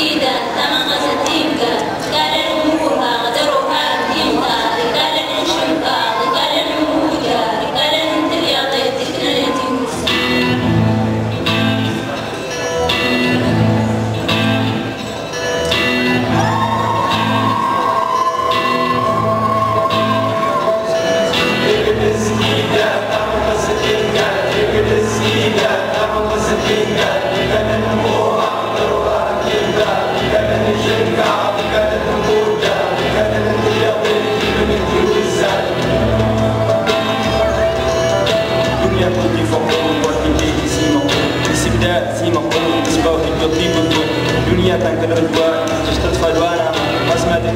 see that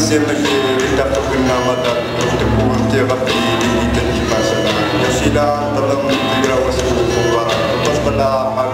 insieme limitato kuin namata, te puhuttiin kapiin, niitä tipaisena. Jos sinä antamme, niin rauhassa kuuluvaa,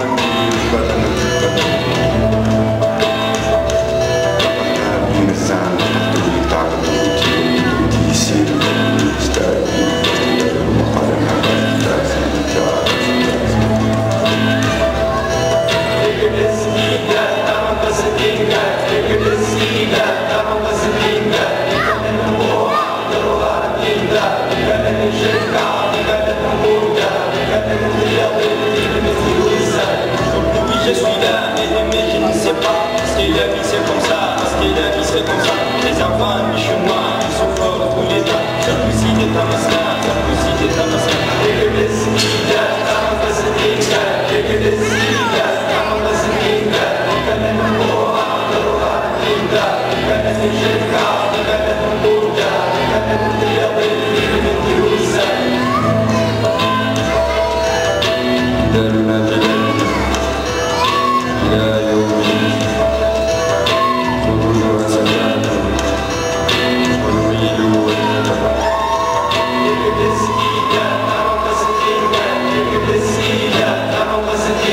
c'est pas parce que la vie c'est comme ça, parce qu'il la vie c'est comme ça. Les enfants, je suis moi.